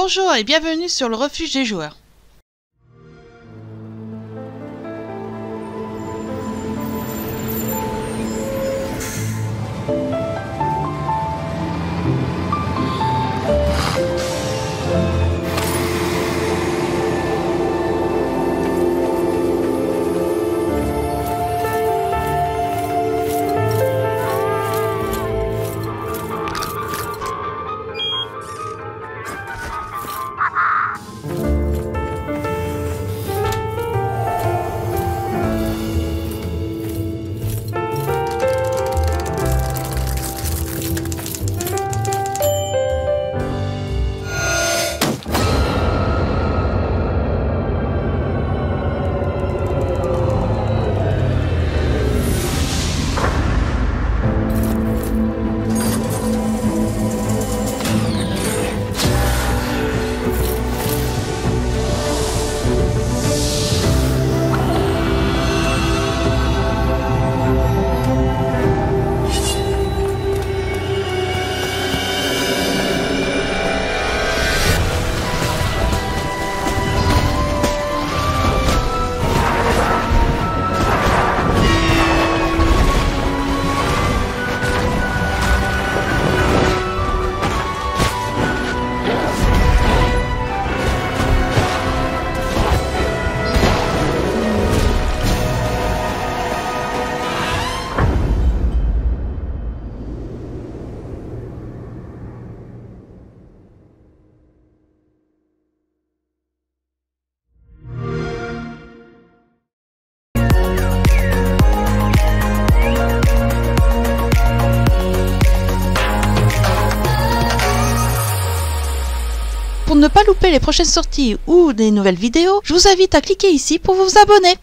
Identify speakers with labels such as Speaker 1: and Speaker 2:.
Speaker 1: Bonjour et bienvenue sur le refuge des joueurs. Pour ne pas louper les prochaines sorties ou des nouvelles vidéos, je vous invite à cliquer ici pour vous abonner.